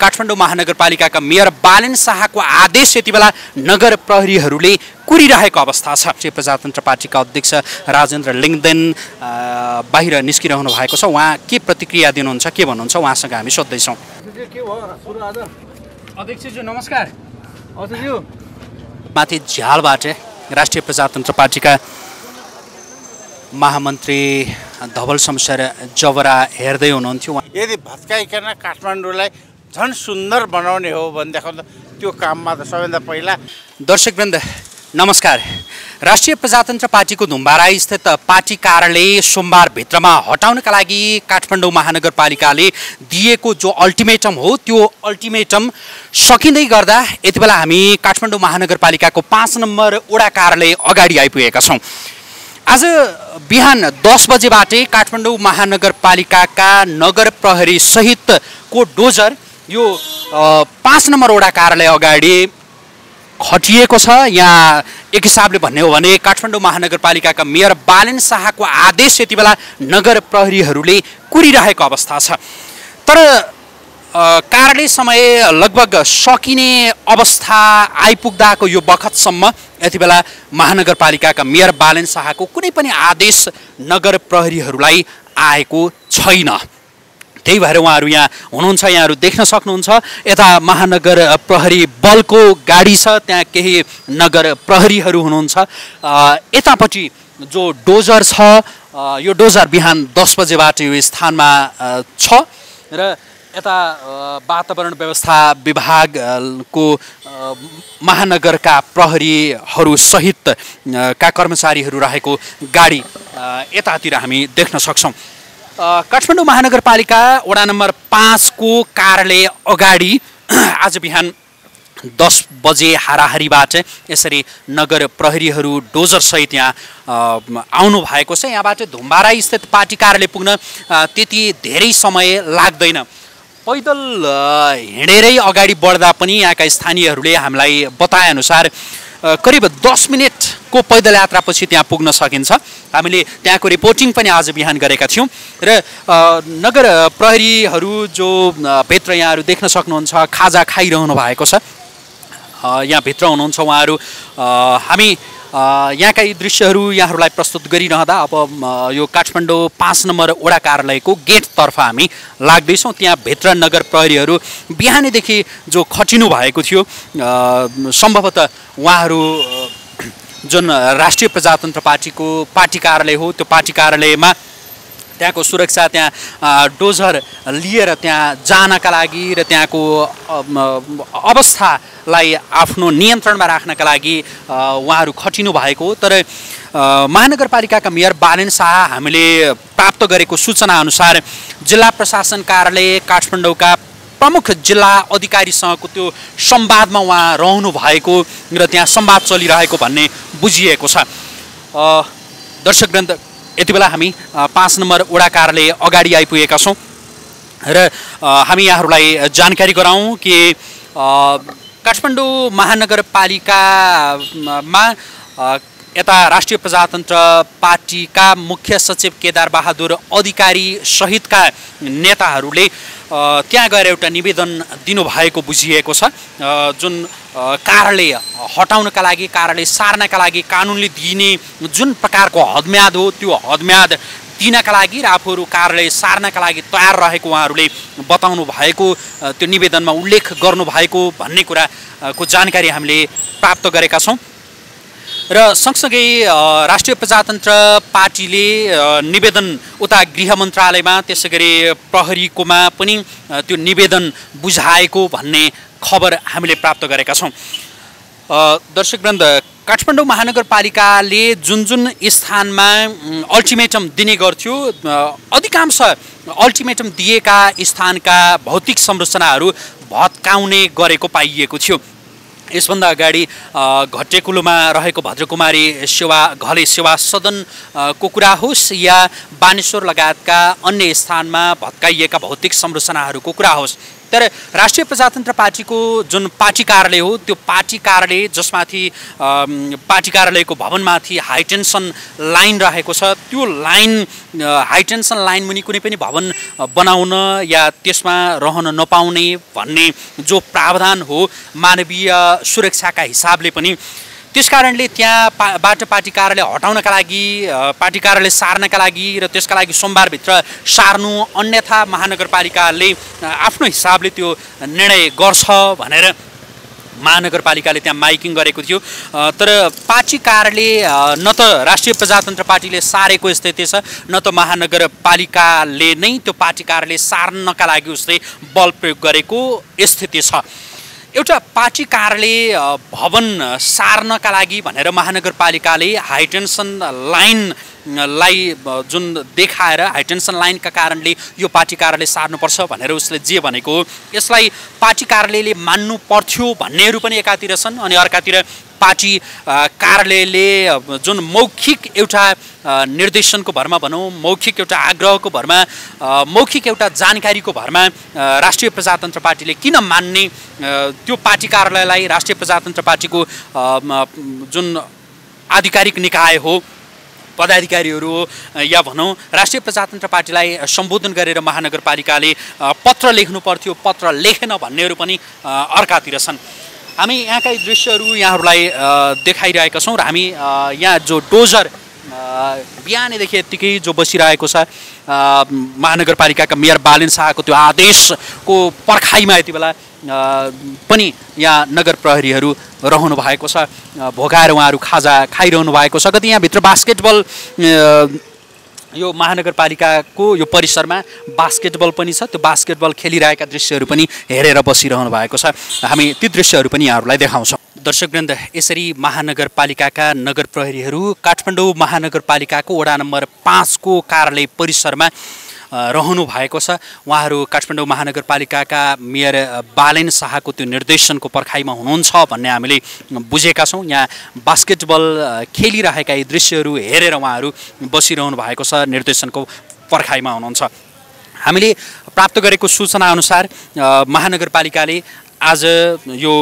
काठमाडौँ महानगरपालिकाका मेयर बालेन शाहको आदेश यति बेला नगर प्रहरीहरूले कुरिरहेको अवस्था छ। राष्ट्रिय प्रजातन्त्र पार्टीका अध्यक्ष राजेन्द्र लिङदेन अ, बाहिर निस्किरहनु भएको छ। उहाँ के प्रतिक्रिया दिनुहुन्छ के भन्नुहुन्छ उहाँसँग हामी सोध्दैछौँ। के भयो? सुरु आज। अध्यक्षज्यू नमस्कार। अध्यक्षज्यू। माथि झ्यालबाट राष्ट्रिय प्रजातन्त्र पार्टीका महामन्त्री धवल शमशेर जबरा हेर्दै हुनुहुन्थ्यो। यदि भत्काइकन काठमाडौँलाई झन् सुन्दर बनाउने हो भनेदेखि त्यो काममा त सबैभन्दा पहिला दर्शकवृन्द नमस्कार। राष्ट्रिय प्रजातन्त्र पार्टीको धुम्बारा स्थित पार्टी कार्यालय सोमबार भित्रमा हटाउनका लागि काठमाडौँ महानगरपालिकाले दिएको जो अल्टिमेटम हो त्यो अल्टिमेटम सकिँदै गर्दा यति बेला हामी काठमाडौँ महानगरपालिकाको पाँच नम्बर वडा कार्यालय अगाडि आइपुगेका छौँ। आज बिहान दस बजेबाटै काठमाडौँ महानगरपालिकाका नगर प्रहरी सहितको डोजर यो पाँच नम्बर वडा कार्यालय अगाडि खटिएको छ। यहाँ एक हिसाबले भन्ने हो भने काठमाडौँ महानगरपालिकाका मेयर बालेन शाहको आदेश यति बेला नगर प्रहरीहरूले कुरिरहेको अवस्था छ। तर कार्यालय समय लगभग सकिने अवस्था आइपुग्दाको यो बखतसम्म यति बेला महानगरपालिकाका मेयर बालेन शाहको कुनै पनि आदेश नगर प्रहरीहरूलाई आएको छैन। त्यही भएर उहाँहरू यहाँ हुनुहुन्छ यहाँहरू देख्न सक्नुहुन्छ। यता महानगर प्रहरी बलको गाडी छ त्यहाँ केही नगर प्रहरीहरू हुनुहुन्छ। यतापट्टि जो डोजर छ यो डोजर बिहान दस बजेबाट यो स्थानमा छ। र यता वातावरण व्यवस्था विभागको महानगरका प्रहरीहरू सहित अ, का कर्मचारीहरू रहेको गाडी यतातिर हामी देख्न सक्छौँ। काठमाडौँ महानगरपालिका वडा नम्बर पाँचको कार्यालय अगाडि आज बिहान दस बजे हाराहारीबाट यसरी नगर प्रहरीहरू डोजरसहित यहाँ आउनु भएको छ। यहाँबाट धुम्बारा स्थित पार्टी कार्यालय पुग्न त्यति धेरै समय लाग्दैन। पैदल हिँडेरै अगाडि बढ्दा पनि यहाँका स्थानीयहरूले हामीलाई बताएअनुसार करिब दस मिनटको पैदल यात्रापछि त्यहाँ पुग्न सकिन्छ। हामीले त्यहाँको रिपोर्टिङ पनि आज बिहान गरेका थियौँ। र नगर प्रहरीहरू जो भित्र यहाँहरू देख्न सक्नुहुन्छ खाजा खाइरहनु भएको छ यहाँभित्र हुनुहुन्छ उहाँहरू हामी यहाँका यी दृश्यहरू यहाँहरूलाई प्रस्तुत गरिरहँदा अब यो काठमाडौँ पाँच नम्बर वडा कार्यालयको गेटतर्फ हामी लाग्दैछौँ। त्यहाँभित्र नगर प्रहरीहरू बिहानैदेखि जो खटिनु भएको थियो सम्भवतः उहाँहरू जुन राष्ट्रिय प्रजातन्त्र पार्टीको पार्टी कार्यालय हो त्यो पार्टी कार्यालयमा त्यहाँको सुरक्षा त्यहाँ डोजर लिएर त्यहाँ जानका लागि र त्यहाँको अ, अवस्थालाई आफ्नो नियन्त्रणमा राख्नका लागि उहाँहरू खटिनु भएको तर महानगरपालिकाका मेयर बालेन शाह हामीले प्राप्त गरेको सूचना अनुसार जिल्ला प्रशासन कार्यालय काठमाडौँका प्रमुख जिल्ला अधिकारीसँगको त्यो संवादमा उहाँ रहनु भएको र त्यहाँ संवाद चलिरहेको भन्ने बुझिएको छ। अ, दर्शकवृन्द यति बेला हामी पाँच नम्बर वडा कार्यालय अगाडि आइपुगेका छौँ। र हामी यहाँहरूलाई जानकारी गराउँ कि काठमाडौँ महानगरपालिकामा यता राष्ट्रिय प्रजातन्त्र पार्टीका मुख्य सचिव केदार बहादुर अधिकारी सहितका नेताहरूले त्यहाँ गएर एउटा निवेदन दिनुभएको बुझिएको छ। जुन कार्यालय हटाउनका लागि कार्यालय सार्नका लागि कानुनले दिने जुन प्रकारको हदम्याद हो त्यो हदम्याद दिनका लागि र आफूहरू कार्यालय सार्नका लागि तयार रहेको उहाँहरूले बताउनु भएको त्यो निवेदनमा उल्लेख गर्नुभएको भन्ने कुराको जानकारी हामीले प्राप्त गरेका छौँ। र सँगसँगै राष्ट्रिय प्रजातन्त्र पार्टीले निवेदन उता गृह मन्त्रालयमा त्यसै गरी प्रहरीकोमा पनि त्यो निवेदन बुझाएको भन्ने खबर हामीले प्राप्त गरेका छौँ। दर्शकवृन्द काठमाडौँ महानगरपालिकाले जुन जुन स्थानमा अल्टिमेटम दिने गर्थ्यो अधिकांश अल्टिमेटम दिएका स्थानका भौतिक संरचनाहरू भत्काउने गरेको पाइएको थियो। यसभन्दा अगाडि अ, घट्टेकुलोमा रहेको भद्रकुमारी सेवा घले सेवा सदन अ, को कुरा होस् या बानेश्वर लगायतका अन्य स्थानमा भत्काइएका भौतिक संरचनाहरूको कुरा होस् तर राष्ट्रिय प्रजातन्त्र पार्टीको जुन पार्टी कार्यालय हो त्यो पार्टी कार्यालय जसमाथि पार्टी कार्यालयको भवनमाथि हाइटेन्सन लाइन रहेको छ त्यो लाइन हाइटेन्सन लाइन मुनि कुनै पनि भवन बनाउन या त्यसमा रहन नपाउने भन्ने जो प्रावधान हो मानवीय सुरक्षाका हिसाबले पनि त्यस कारणले त्यहाँ पा बाट पार्टी कार्यालय हटाउनका लागि पार्टी कार्यालय सार्नका लागि र त्यसका लागि सोमबारभित्र सार्नु अन्यथा महानगरपालिकाले आफ्नो हिसाबले त्यो निर्णय गर्छ भनेर महानगरपालिकाले त्यहाँ माइकिङ गरेको थियो। तर पार्टी कार्यालय न त राष्ट्रिय प्रजातन्त्र पार्टीले सारेको स्थिति छ न त महानगरपालिकाले नै त्यो पार्टी कार्यालय सार्नका लागि उसले बल प्रयोग गरेको स्थिति छ एउटा पार्टी कार्यालय अ, भवन सार्नका लागि भनेर महानगरपालिकाले हाइटेन्सन लाइनलाई अ, जुन देखाएर हाइटेन्सन लाइनका कारणले यो पार्टी कार्यालय सार्नुपर्छ भनेर उसले जे भनेको यसलाई पार्टी कार्यालयले मान्नु पर्थ्यो भन्नेहरू पनि एकातिर छन् अनि अर्कातिर पार्टी कार्यालयले जुन मौखिक एउटा निर्देशनको भरमा भनौँ मौखिक एउटा आग्रहको भरमा मौखिक एउटा जानकारीको भरमा राष्ट्रिय प्रजातन्त्र पार्टीले किन मान्ने त्यो पार्टी कार्यालयलाई राष्ट्रिय प्रजातन्त्र पार्टीको जुन आधिकारिक निकाय हो पदाधिकारीहरू या भनौँ राष्ट्रिय प्रजातन्त्र पार्टीलाई सम्बोधन गरेर महानगरपालिकाले पत्र लेख्नु पर्थ्यो पत्र लेखेन भन्नेहरू पनि अर्कातिर छन्। हामी यहाँका दृश्यहरू यहाँहरूलाई देखाइरहेका छौँ र हामी यहाँ जो डोजर बिहानैदेखि यत्तिकै जो बसिरहेको छ महानगरपालिकाका मेयर बालेन शाहको त्यो आदेशको पर्खाइमा यति बेला पनि यहाँ नगर प्रहरीहरू रहनु भएको छ भोगाएर उहाँहरू खाजा खाइरहनु भएको छ। कति यहाँभित्र बास्केटबल यो महानगरपालिकाको यो परिसरमा बास्केटबल पनि छ त्यो बास्केटबल खेलिरहेका दृश्यहरू पनि हेरेर बसिरहनु भएको छ। हामी ती दृश्यहरू पनि यहाँहरूलाई देखाउँछौँ। दर्शकवृन्द यसरी महानगरपालिकाका नगर प्रहरीहरू काठमाडौँ महानगरपालिकाको वडा नम्बर पाँचको कार्यालय परिसरमा रहनु भएको छ। उहाँहरू काठमाडौँ महानगरपालिकाका मेयर बालेन शाहको त्यो निर्देशनको पर्खाइमा हुनुहुन्छ भन्ने हामीले बुझेका छौँ। यहाँ बास्केटबल खेलिरहेका यी दृश्यहरू हेरेर उहाँहरू बसिरहनु भएको छ निर्देशनको पर्खाइमा हुनुहुन्छ। हामीले प्राप्त गरेको सूचना अनुसार महानगरपालिकाले आज यो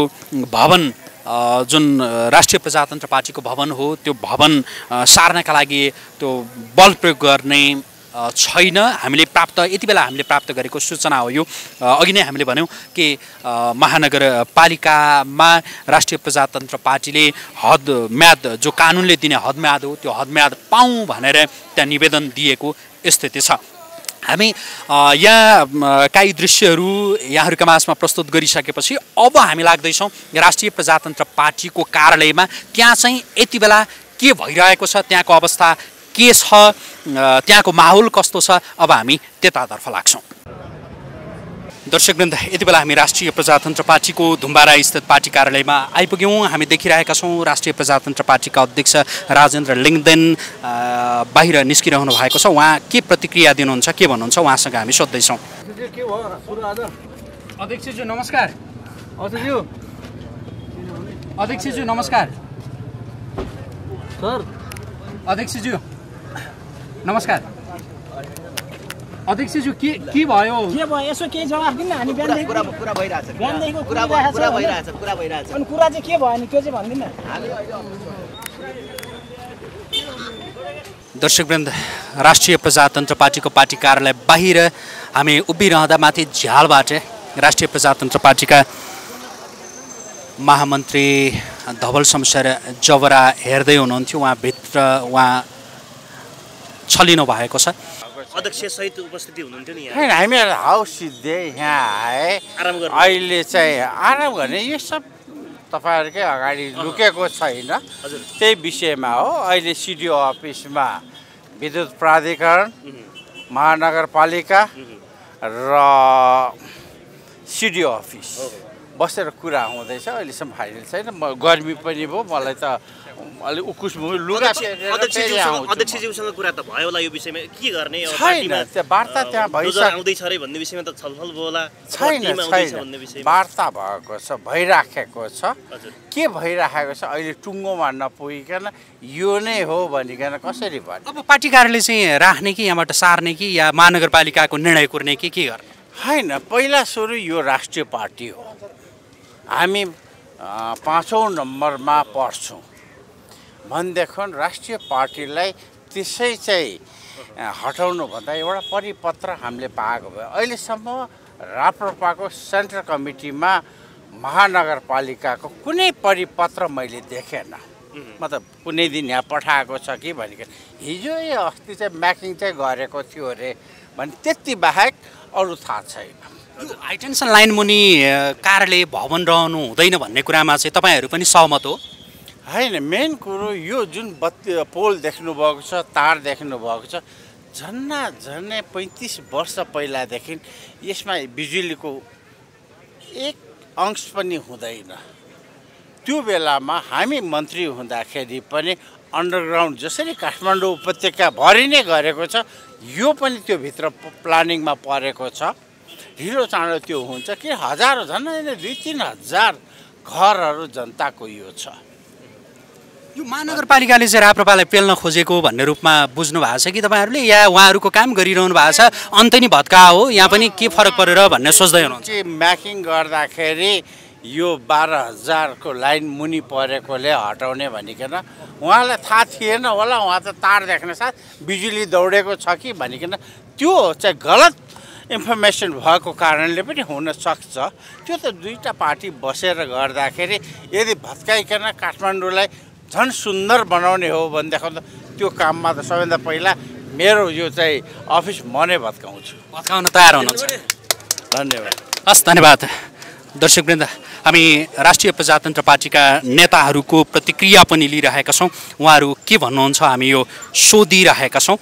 भवन जुन राष्ट्रिय प्रजातन्त्र पार्टीको भवन हो त्यो भवन सार्नका लागि त्यो बल प्रयोग गर्ने छैन। हामीले प्राप्त यति बेला हामीले प्राप्त गरेको सूचना हो यो। अघि नै हामीले भन्यौँ कि महानगरपालिकामा राष्ट्रिय प्रजातन्त्र पार्टीले हद म्याद जो कानुनले दिने हद म्याद हो त्यो हद म्याद पाऊँ भनेर त्यहाँ निवेदन दिएको स्थिति छ। हामी यहाँ काहीँ दृश्यहरू यहाँहरूका माझमा प्रस्तुत गरिसकेपछि अब हामी लाग्दैछौँ राष्ट्रिय प्रजातन्त्र पार्टीको कार्यालयमा। त्यहाँ चाहिँ यति बेला के भइरहेको छ त्यहाँको अवस्था के छ त्यहाँको माहौल कस्तो छ? अब हामी त्यतातर्फ लाग्छौँ। दर्शकवृन्द यति बेला हामी राष्ट्रिय प्रजातन्त्र पार्टीको धुम्बारा स्थित पार्टी कार्यालयमा आइपुग्यौँ। हामी देखिरहेका छौँ राष्ट्रिय प्रजातन्त्र पार्टीका अध्यक्ष राजेन्द्र लिङ्गदेन बाहिर निस्किरहनु भएको छ। उहाँ के प्रतिक्रिया दिनुहुन्छ के भन्नुहुन्छ उहाँसँग हामी सोध्दैछौँ। अध्यक्षज्यू, के भयो सुरु आज अध्यक्षज्यू नमस्कार। अध्यक्षज्यू। अध्यक्षज्यू नमस्कार। सर। अध्यक्षज्यू। नमस्कार। अध्यक्षज्यू के के भयो? के भयो? यसो केही जवाफ दिनु न हामी बिहानदेखि कुरा कुरा भइरहेछ बिहानदेखिको कुरा कुरा? भइरहेछ कुरा भइरहेछ। अनि कुरा चाहिँ के भयो? अनि त्यो चाहिँ भनिदिनु न। दर्शकवृन्द राष्ट्रिय प्रजातन्त्र पार्टीको पार्टी कार्यालय बाहिर हामी उभिरहँदा माथि झ्यालबाट राष्ट्रिय प्रजातन्त्र पार्टीका महामन्त्री धवल शमशेर जबरा हेर्दै हुनुहुन्थ्यो। उहाँभित्र उहाँ छलिनु भएको छ। अध्यक्ष सहित उपस्थिति हुनुहुन्थ्यो नि यहाँ। हामीहरू आए अहिले चाहिँ आराम गर्ने यो सब तपाईँहरूकै अगाडि लुकेको छैन। त्यही विषयमा हो। अहिले सिडिओ अफिसमा विद्युत प्राधिकरण महानगरपालिका र सिडिओ अफिस। बसेर कुरा हुँदैछ अहिलेसम्म फाइनल छैन। म गर्मी पनि भयो मलाई त अलिक उकुस भयो। लुगा अध्यक्षज्यूसँग कुरा त भयो होला यो विषयमा। के गर्ने अब छैन, त्यो वार्ता त्यहाँ डोजर भइसक- आउँदैछ अरे भन्ने विषयमा त छलफल होला। छैन छैन। विषयमा? वार्ता भएको छ भइराखेको छ। के भइराखेको छ अहिले टुङ्गोमा नपुगिकन यो नै हो भनिकन कसरी भन्ने अब पार्टी कार्यालय चाहिँ राख्ने कि यहाँबाट सार्ने कि या महानगरपालिकाको निर्णय कुर्ने कि के गर्ने? होइन पहिला सुरु यो राष्ट्रिय पार्टी हो। हामी पाँचौँ नम्बरमा पढ्छौँ। भनेदेखि राष्ट्रिय पार्टीलाई त्यसै चाहिँ हटाउनुभन्दा एउटा परिपत्र हामीले पाएको भयो अहिलेसम्म राप्रपाको सेन्ट्रल कमिटीमा महानगरपालिकाको कुनै परिपत्र मैले देखेन। मतलब कुनै दिन यहाँ पठाएको छ कि भनिकन हिजो या अस्ति चाहिँ म्याकिङ चाहिँ गरेको थियो अरे। भने त्यति बाहेक अरू थाहा छैन। यो हाइटेन्सन लाइन मुनि अ, कार्यालय भवन रहनु हुँदैन भन्ने कुरामा चाहिँ तपाईँहरू पनि सहमत हो? होइन मेन कुरो यो जुन बत्ती पोल देख्नुभएको छ तार देख्नुभएको छ झन्ना झन्नै पैँतिस वर्ष पहिलादेखि यसमा बिजुलीको एक अंश पनि हुँदैन। त्यो बेलामा हामी मन्त्री हुँदाखेरि पनि अन्डरग्राउन्ड जसरी काठमाडौँ उपत्यकाभरि नै गरेको छ यो पनि त्यो भित्र प्लानिङमा परेको छ। ढिलो चाँडो त्यो हुन्छ कि हजारौँ झन् दुई तिन हजार घरहरू जनताको यो छ। यो महानगरपालिकाले चाहिँ राप्रपालाई पेल्न खोजेको भन्ने रूपमा बुझ्नु भएको छ कि तपाईँहरूले? या उहाँहरूको काम गरिरहनु भएको छ? अन्त नि भत्का हो यहाँ पनि के फरक परेर भन्ने सोच्दै हुनुहुन्छ? म्याकिङ गर्दाखेरि यो बाह्र हजारको लाइन मुनि परेकोले हटाउने भनिकन उहाँलाई थाहा थिएन होला उहाँ त तार देख्न साथ बिजुली दौडेको छ कि भनिकन त्यो चाहिँ गलत इन्फर्मेसन भएको कारणले पनि हुनसक्छ त्यो त दुईवटा पार्टी बसेर गर्दाखेरि यदि भत्काइकन काठमाडौँलाई झन् सुन्दर बनाउने हो भनेदेखि त त्यो काममा त सबैभन्दा पहिला मेरो यो चाहिँ अफिस म नै भत्काउँछु। भत्काउन तयार हुनुहुन्छ। धन्यवाद। हस् धन्यवाद। दर्शकवृन्द हामी राष्ट्रिय प्रजातन्त्र पार्टीका नेताहरूको प्रतिक्रिया पनि लिइरहेका छौँ। उहाँहरू के भन्नुहुन्छ हामी यो सोधिरहेका छौँ।